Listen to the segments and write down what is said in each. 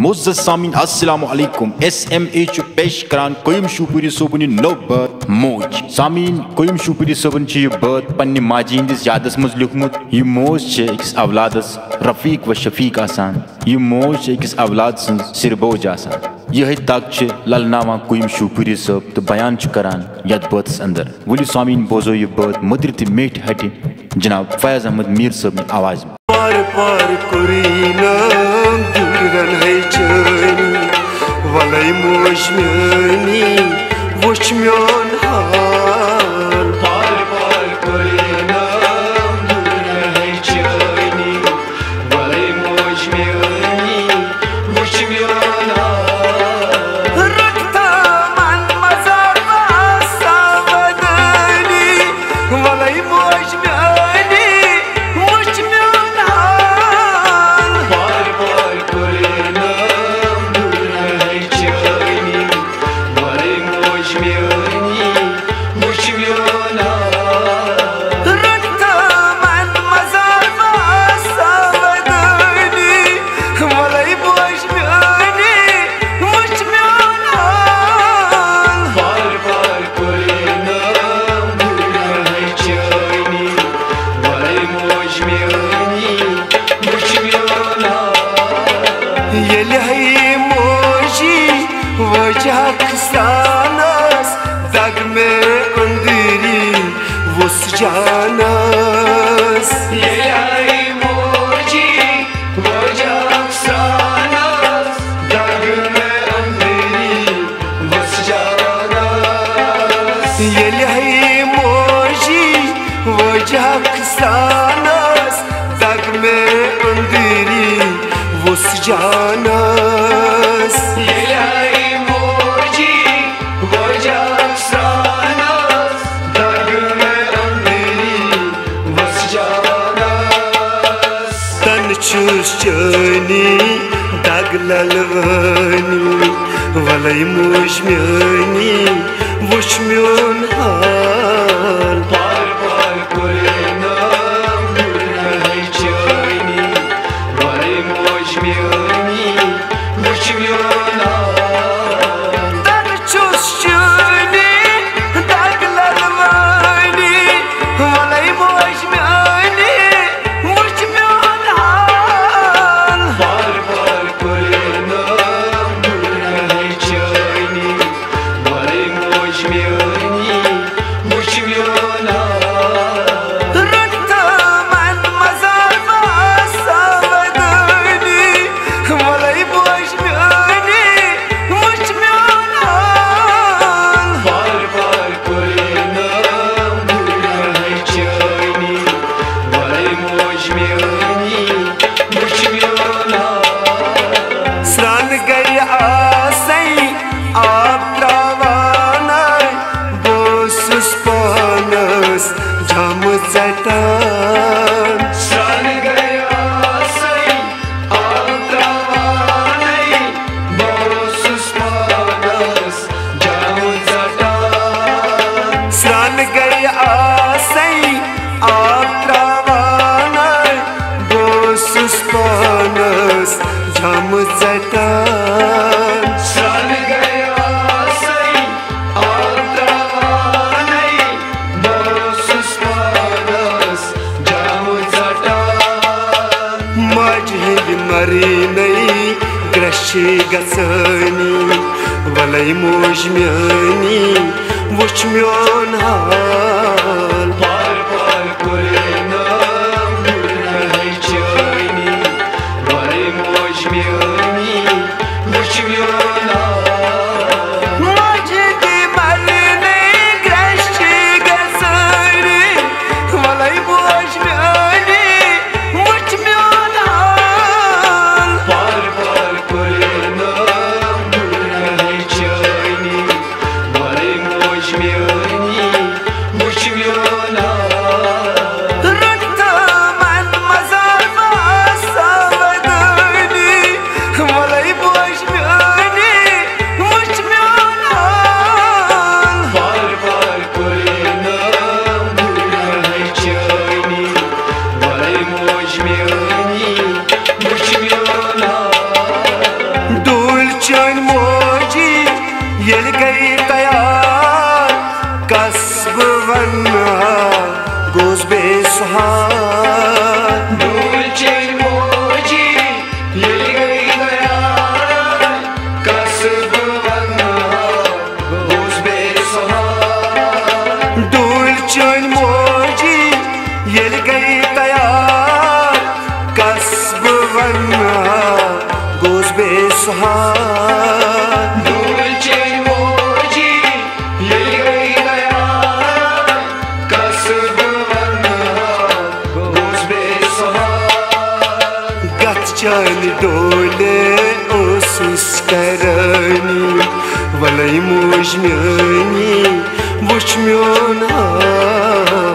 मुज्ज़ सामिन अस्सलाम पेश करान कोयम नो बर्थ मोज सामिन कोयम शुपुरी सोबन यादस मज लिखमुत यु मोज च एक्स रफीक व शफीक आसान यु मोज च एक्स अवलाद तक च ललनामा कोयम शुपुरी सोब तो बयान च करान अंदर वली सामिन बोजो यु बर्थ मदरती मेट हटि जनाब फयाज अहमद मीर सोब आवाज़ par par kurinam duran hay chani walai moshmani woshmyon hal vos janas yeli hay moji wajak sanas dag me andiri vos janas tan chuschani dag lalvani walay mushmani wushmyon sus panas jam zatan chal gaya sai aatavanai sus panas jam zatan majhi marinai grashi gasani valai mojmiani vuchmion hai يلقي تيار كسب ونها جوز بإسهار دولتي الموجي يلقي تيار كسب ونها جوز بإسهار دولتي الموجي يلقي تيار كسب ونها جوز بإسهار خیال دوله آسوس کرانی ولی موج میانی وچ میان ها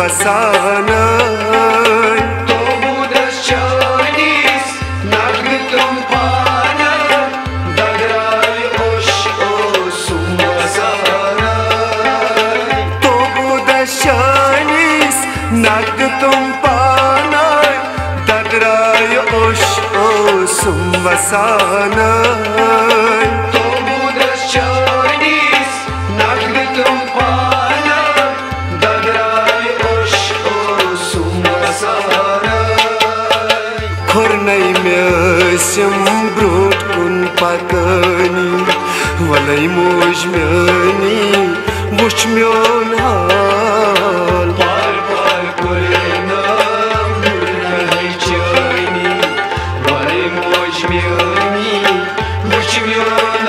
वसान शास् नगतुम् पाना डराय ओश ओ सुम्वदशीस् नग तुम् पदराय ओश sembrut cu pagani Valai moșmiani, moșmion hal. Barbal colina, mulai ceani Valai moșmiani, moșmion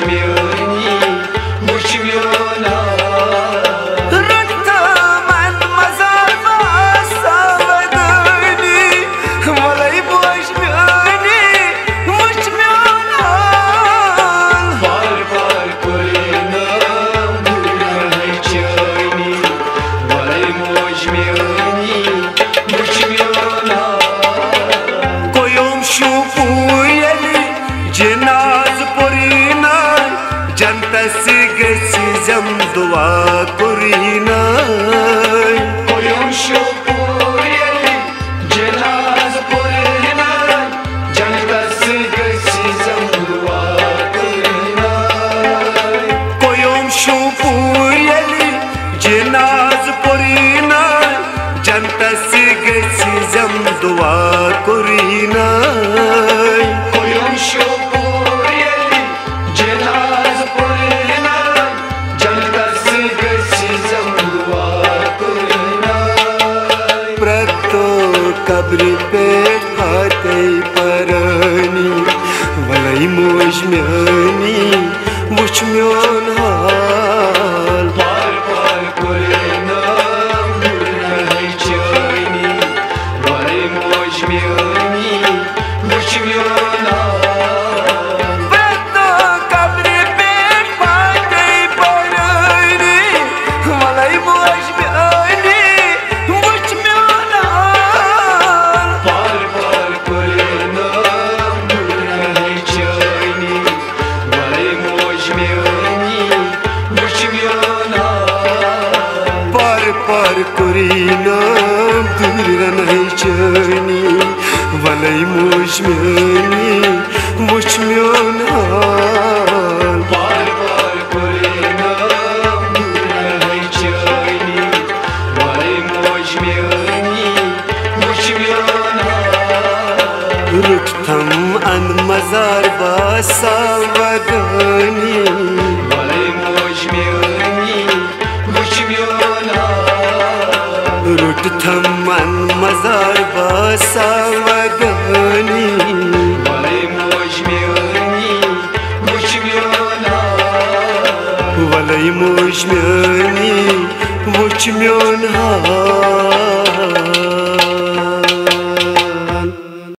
Kashmir. corrido. रुठथम अन